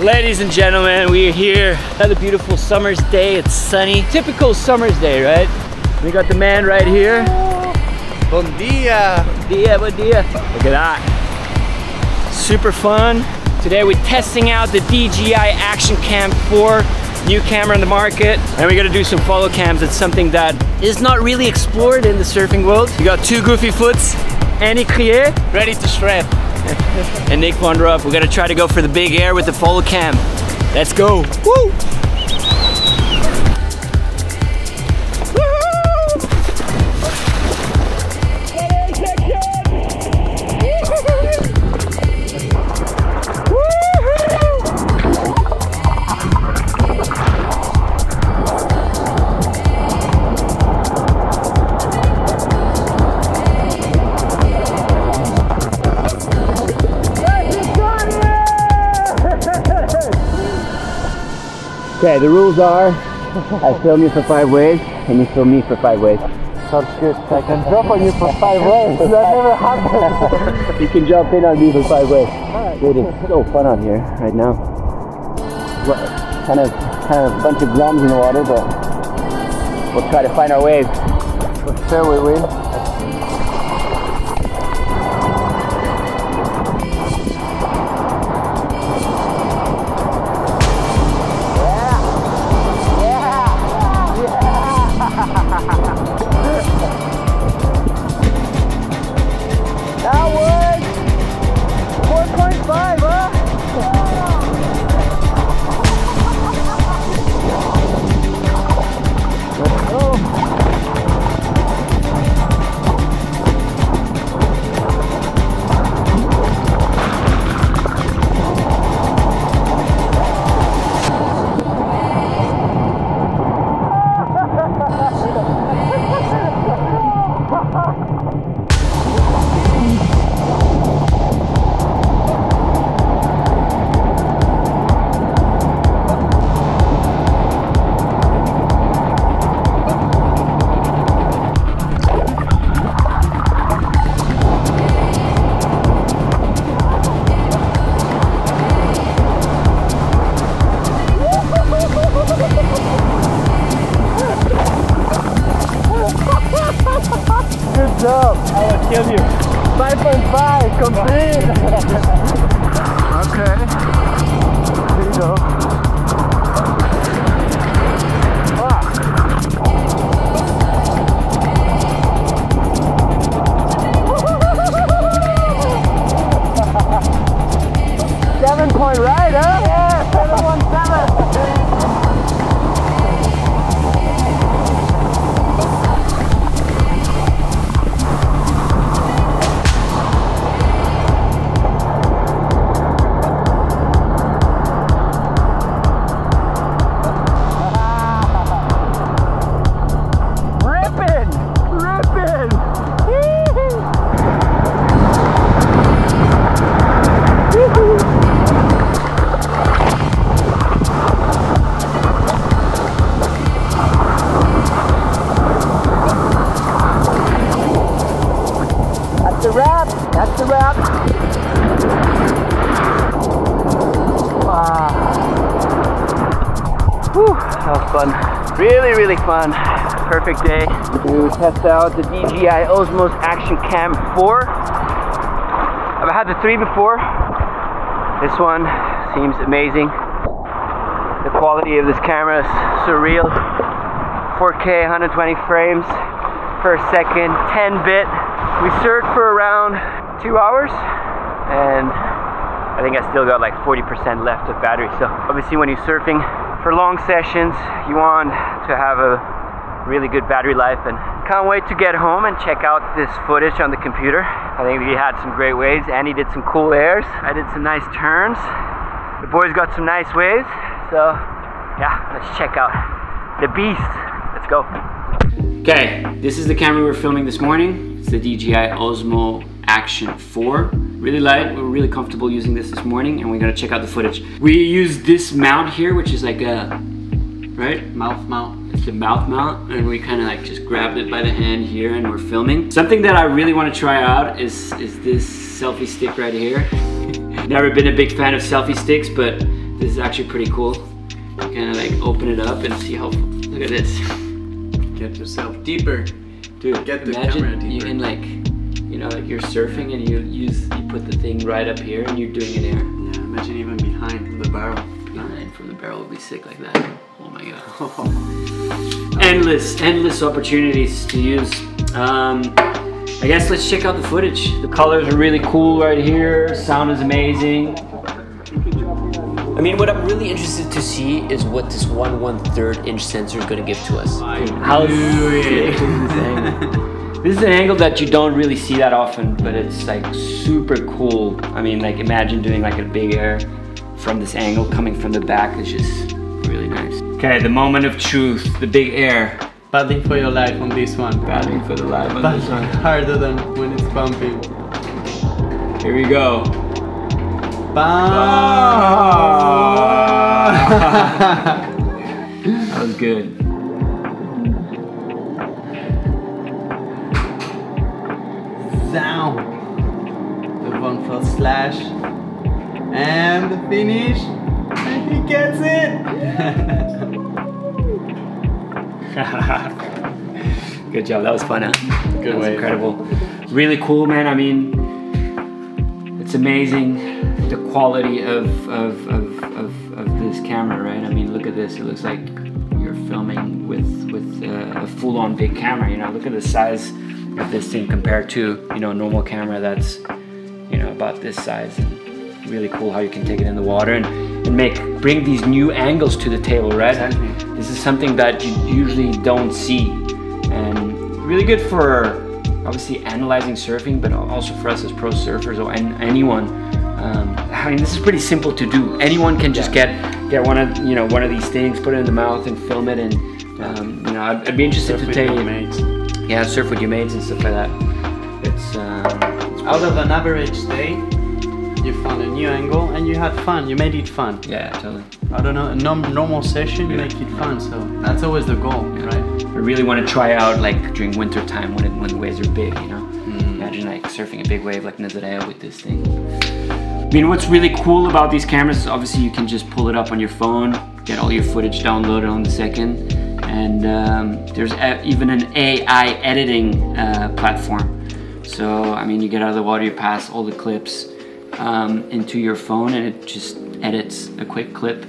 Ladies and gentlemen, we are here. Another beautiful summer's day. It's sunny. Typical summer's day, right? We got the man right here. Bon dia. Bon dia, bon dia. Look at that. Super fun. Today we're testing out the DJI Action Cam 4 new camera on the market and we're gonna do some follow cams it's something that is not really explored in the surfing world we got two goofy foots Andy Criere Ready to shred. And Nic Von Rupp we're gonna try to go for the big air with the follow cam let's go Woo! Okay, the rules are I film you for five waves and you film me for five waves. Sounds good. I can drop on you for five waves. That never happened. You can jump in on me for five waves. Dude, it's so fun out here right now. Kind of, kind of a bunch of groms in the water, but we'll try to find our wave. For sure we win. Job. I will kill you. 5.5 complete. okay. Here you go. Whew, that was fun. Really, really fun. Perfect day to test out the DJI Osmos Action Cam 4. I've had the 3 before. This one seems amazing. The quality of this camera is surreal. 4K, 120 frames per second, 10 bit. We surfed for around two hours and I think I still got like 40% left of battery. So obviously when you're surfing for long sessions, you want to have a really good battery life and can't wait to get home and check out this footage on the computer. I think we had some great waves. Andy did some cool airs. I did some nice turns. The boys got some nice waves. So yeah, let's check out the beast. Let's go. Okay, this is the camera we were filming this morning. It's the DJI Osmo Action 4. Really light, We are really comfortable using this this morning and we're gonna check out the footage. We use this mount here, which is like a, right? Mouth mount. It's the mouth mount and we kind of like just grabbed it by the hand here and we're filming. Something that I really want to try out is, is this selfie stick right here. Never been a big fan of selfie sticks, but This is actually pretty cool. Kind of like open it up and see how, look at this. Get yourself deeper. Dude, Get the imagine camera you can like, you know, like you're surfing and you use, you put the thing right up here and you're doing it air. Yeah, imagine even behind from the barrel. Behind from the barrel would be sick like that. Oh my god. endless, endless opportunities to use. Um, I guess let's check out the footage. The colors are really cool right here. Sound is amazing. I mean, what I'm really interested to see is what this one one third inch sensor is going to give to us. How sick is this is an angle that you don't really see that often, but it's like super cool. I mean, like imagine doing like a big air from this angle coming from the back is just really nice. Okay, the moment of truth, the big air. Paddling for your life on this one. Batting for the life on But this one. harder than when it's bumping. Here we go. That was good. Slash. And the finish. And he gets it. Good job. That was fun, huh? Good that was wave. incredible. Really cool, man. I mean, it's amazing the quality of of, of, of, of this camera, right? I mean, look at this. It looks like you're filming with with uh, a full-on big camera. You know, look at the size of this thing compared to you know a normal camera that's know about this size. And really cool how you can take it in the water and, and make bring these new angles to the table, right? Exactly. This is something that you usually don't see, and really good for obviously analyzing surfing, but also for us as pro surfers or an, anyone. Um, I mean, this is pretty simple to do. Anyone can just get get one of you know one of these things, put it in the mouth, and film it. And um, you know, I'd, I'd be interested Surf to take your mates. yeah, surf with your mates and stuff like that. It's, um, it's Out of an average day, you found a new angle and you had fun. You made it fun. yeah, totally. I don't know, a normal session, you Yeah. make it fun. So that's always the goal, right? I really want to try out like during winter time when it, when the waves are big, you know. Mm. Imagine like surfing a big wave like Nazaré with this thing. I mean, what's really cool about these cameras is obviously you can just pull it up on your phone, get all your footage downloaded on the second, and um, there's even an AI editing uh, platform. So I mean, you get out of the water, you pass all the clips um, into your phone, and it just edits a quick clip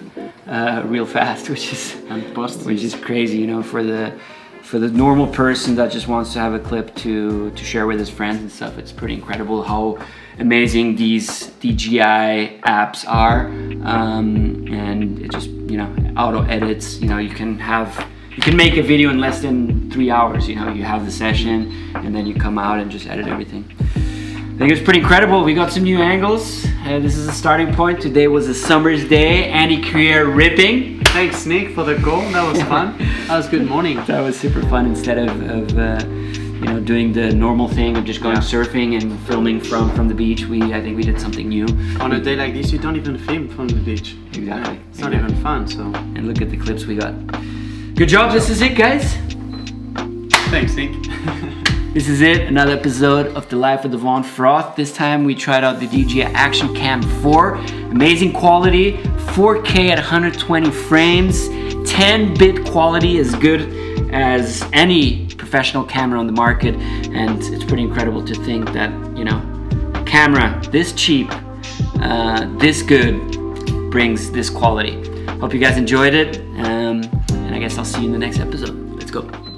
uh, real fast, which is which is crazy, you know, for the for the normal person that just wants to have a clip to to share with his friends and stuff. It's pretty incredible how amazing these DJI apps are, um, and it just you know auto edits. You know, you can have you can make a video in less than three hours. You know, you have the session, and then you come out and just edit everything. I think it's pretty incredible. We got some new angles. Uh, this is a starting point. Today was a summer's day. Andy Criere ripping. Thanks, Nic, for the goal. That was fun. that was good morning. That was super fun instead of, of uh, you know doing the normal thing of just going Yeah. surfing and filming from from the beach. We I think we did something new. On a day like this, you don't even film from the beach. Exactly. It's not even fun, so. And look at the clips we got. Good job. This is it, guys. Thanks, Nic. This is it. Another episode of the life of the Von Froth. This time we tried out the DJI Action Cam 4. Amazing quality, 4K at 120 frames, 10-bit quality, as good as any professional camera on the market. And it's pretty incredible to think that you know, a camera this cheap, uh, this good, brings this quality. Hope you guys enjoyed it, um, guess I'll see you in the next episode. Let's go.